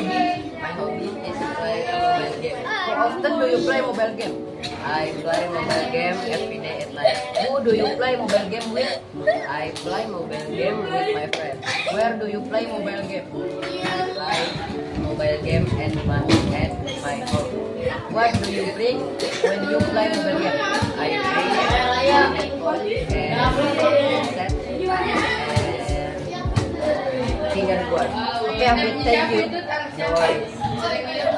Hobby? My hobby is to play a mobile game. How often do you play mobile game? I play mobile game every day at night. Who do you play mobile game with? I play mobile game with my friends. Where do you play mobile game? I play mobile game at my at my home. What do you bring when you play mobile game? finger guard. Okay, thank you.